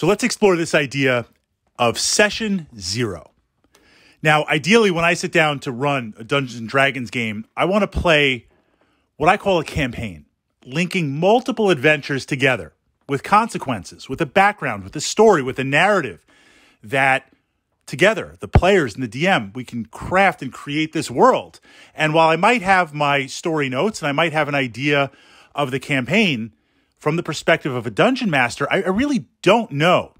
So let's explore this idea of session zero. Now, ideally, when I sit down to run a Dungeons and Dragons game, I want to play what I call a campaign, linking multiple adventures together with consequences, with a background, with a story, with a narrative that together, the players and the DM, we can craft and create this world. And while I might have my story notes and I might have an idea of the campaign from the perspective of a dungeon master, I, I really don't know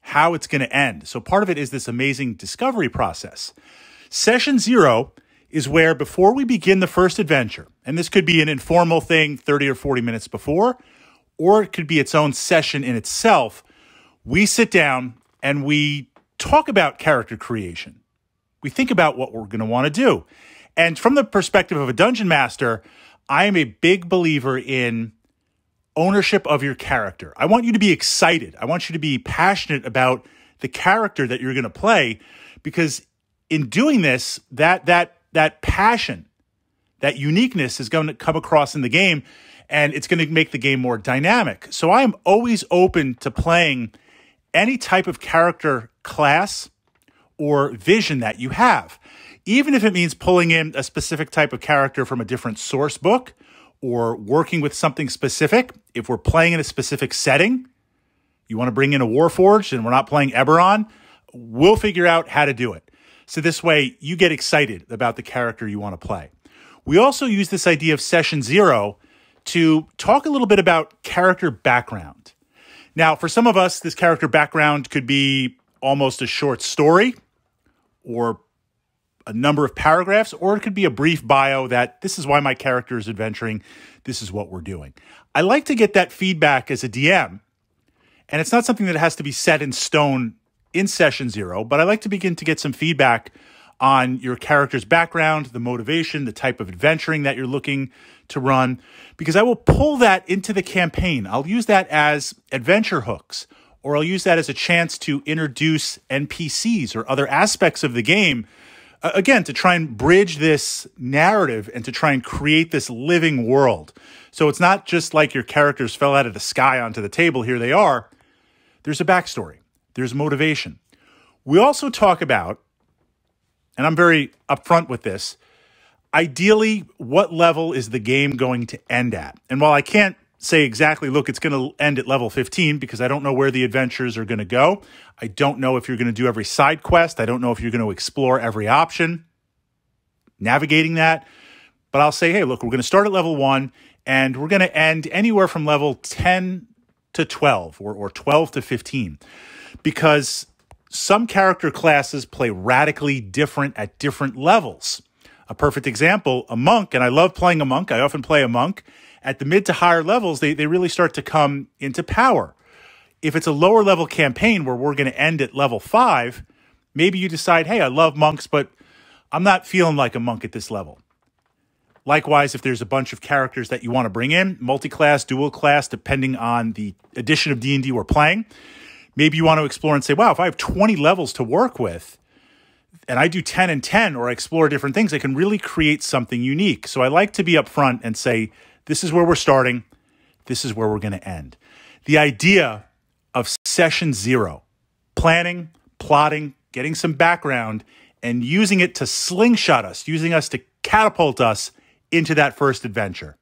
how it's going to end. So part of it is this amazing discovery process. Session zero is where before we begin the first adventure, and this could be an informal thing 30 or 40 minutes before, or it could be its own session in itself, we sit down and we talk about character creation. We think about what we're going to want to do. And from the perspective of a dungeon master, I am a big believer in ownership of your character. I want you to be excited. I want you to be passionate about the character that you're going to play because in doing this, that that that passion, that uniqueness is going to come across in the game and it's going to make the game more dynamic. So I am always open to playing any type of character class or vision that you have. Even if it means pulling in a specific type of character from a different source book or working with something specific, if we're playing in a specific setting, you want to bring in a Warforged and we're not playing Eberron, we'll figure out how to do it. So this way you get excited about the character you want to play. We also use this idea of session zero to talk a little bit about character background. Now, for some of us, this character background could be almost a short story or a number of paragraphs, or it could be a brief bio that this is why my character is adventuring, this is what we're doing. I like to get that feedback as a DM, and it's not something that has to be set in stone in session zero, but I like to begin to get some feedback on your character's background, the motivation, the type of adventuring that you're looking to run, because I will pull that into the campaign. I'll use that as adventure hooks, or I'll use that as a chance to introduce NPCs or other aspects of the game. Again, to try and bridge this narrative and to try and create this living world. So it's not just like your characters fell out of the sky onto the table, here they are. There's a backstory, there's motivation. We also talk about and I'm very upfront with this. Ideally, what level is the game going to end at? And while I can't say exactly, look, it's going to end at level 15 because I don't know where the adventures are going to go. I don't know if you're going to do every side quest. I don't know if you're going to explore every option, navigating that. But I'll say, hey, look, we're going to start at level one and we're going to end anywhere from level 10 to 12 or, or 12 to 15 because some character classes play radically different at different levels. A perfect example, a monk, and I love playing a monk. I often play a monk. At the mid to higher levels, they, they really start to come into power. If it's a lower level campaign where we're going to end at level five, maybe you decide, hey, I love monks, but I'm not feeling like a monk at this level. Likewise, if there's a bunch of characters that you want to bring in, multi-class, dual class, depending on the edition of D&D we're playing, maybe you want to explore and say, wow, if I have 20 levels to work with and I do 10 and 10 or I explore different things, I can really create something unique. So I like to be upfront and say, this is where we're starting, this is where we're going to end. The idea of session zero, planning, plotting, getting some background, and using it to slingshot us, using us to catapult us into that first adventure.